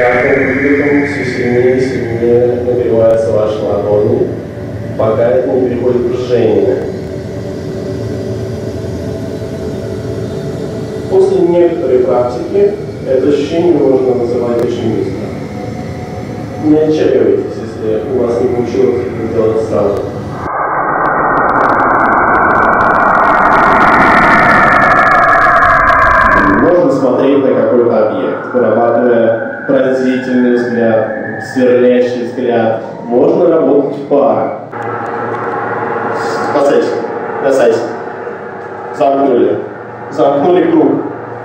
С каждым выдохом все сильнее и сильнее нагреваются ваши ладони, пока это не переходит в жжение. После некоторой практики это ощущение можно называть очень быстро. Не отчаивайтесь, если у вас не получилось это сделать сразу. Сверлящий взгляд. Можно работать в парах. Касайся, касайся. Замкнули. Замкнули круг.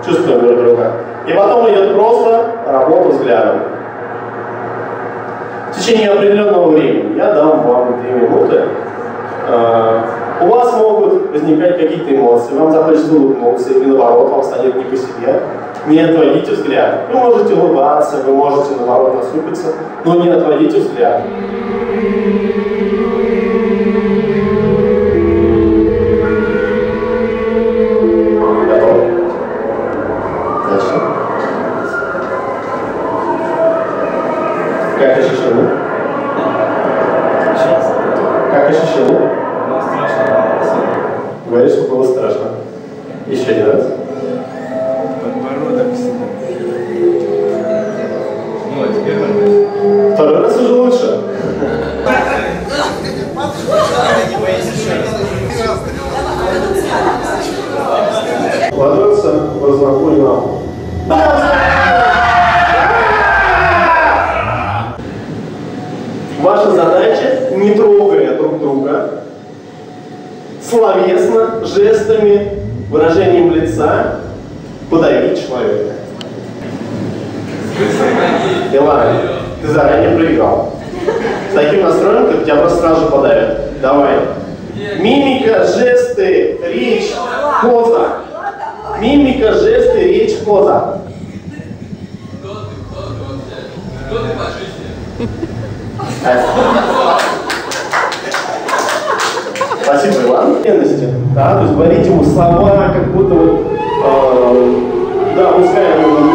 Чувствуем друг друга. И потом идет просто работа взглядом. В течение определенного времени я дам вам две минуты. А, у вас могут возникать какие-то эмоции, вам захочется улыбнуться, или наоборот, вам станет не по себе. Не отводите взгляд. Вы можете улыбаться, вы можете наоборот насупиться, но не отводите взгляд. Раз уже лучше. Ложится в разлокую раму. Ваша задача, не трогая друг друга, словесно, жестами, выражением лица подавить человека. Илай, ты заранее проиграл. С таким настроем, как тебя просто сразу подавят. Давай. Мимика, жесты, речь, поза. Мимика, жесты, речь, поза. Спасибо, Иван. Ценности. Да, то есть говорить ему слова, как будто вот, э, да, пускай ему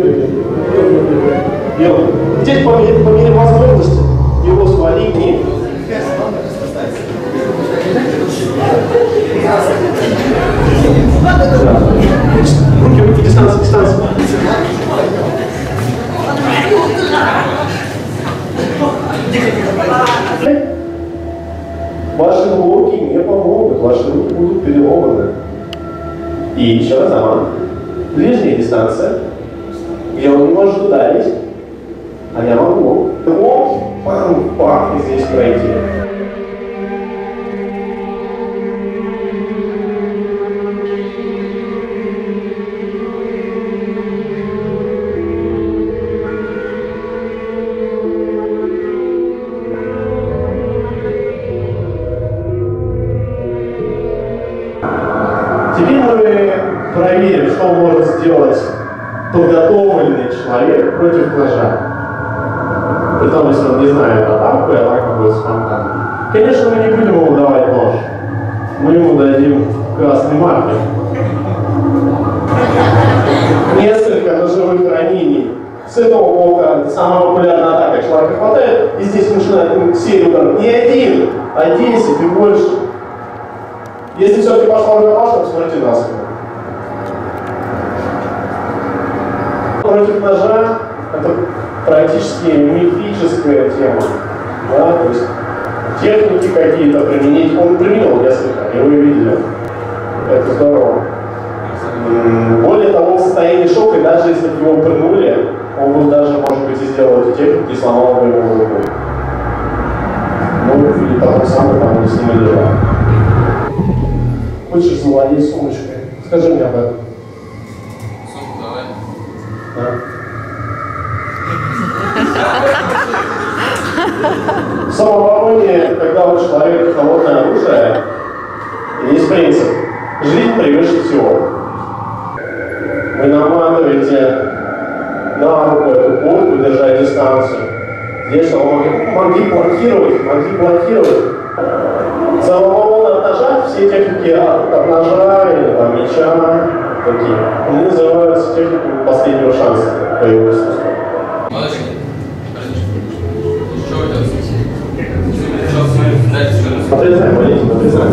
Бегай. Здесь по мере, по мере возможности его свали вниз. Руки, руки, дистанция, дистанция. Ваши руки не помогут, ваши руки будут переломаны. И еще раз заман. Ближняя дистанция, он не может ударить, а я могу. Оп, пам, пах, и здесь пройти. Теперь мы проверим, что может сделать подготовленный человек против ножа. при том, если он не знает атаку, и атака будет спонтанной. Конечно, мы не будем ему давать нож. Мы ему дадим красный маркер. Несколько ножевых ранений. С этого бока самая популярная атака. Человека хватает, и здесь начинает серию ударов. Не один, а 10 и больше. Если все-таки пошла рукопашка, посмотрите на спину. Против ножа это практически мифическая тема. Да? То есть техники какие-то применить. Он применил несколько, и вы видели. Это здорово. Более того, в состоянии шока, даже если бы его пырнули, он бы даже, может быть, и сделал эти техники и сломал бы ему руку. Ну, или так самое там, где с ним лежал. Хочешь завладеть сумочкой? Скажи мне об этом. Самообороне, когда у человека холодное оружие, есть принцип. Жизнь превыше всего. Вы наматываете на руку эту куртку, держа дистанцию. Здесь он могли блокировать, могли блокировать. Самооборона от ножа, все техники от ножа или там, меча, такие, они называются техниками последнего шанса по его искусству. Дальше что Отрезай, болеть, отрезай,